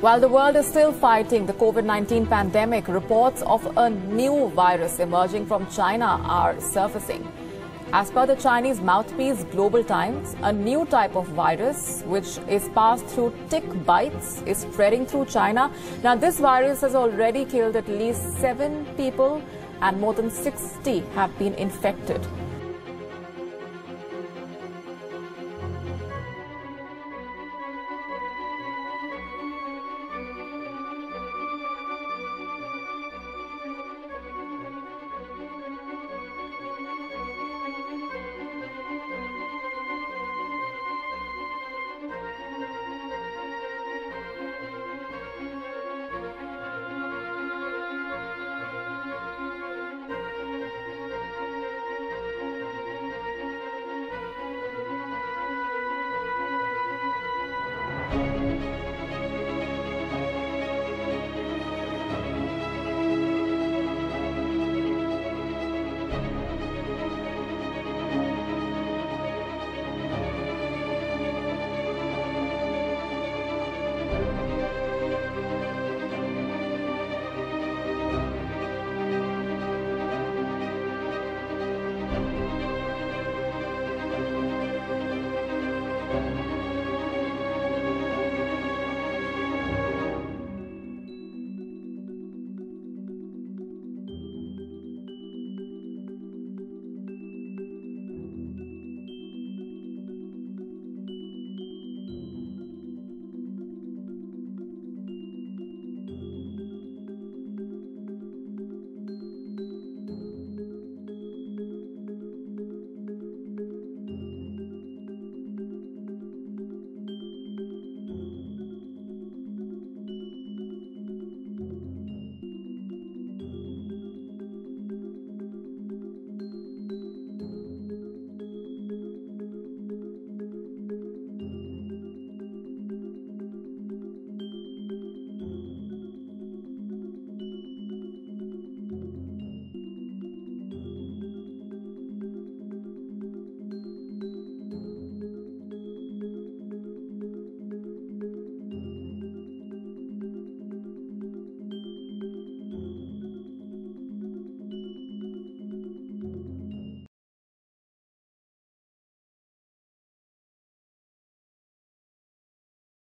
While the world is still fighting the COVID 19 pandemic, reports of a new virus emerging from China are surfacing. As per the Chinese mouthpiece Global Times, a new type of virus, which is passed through tick bites, is spreading through China. Now, this virus has already killed at least seven people and more than 60 have been infected.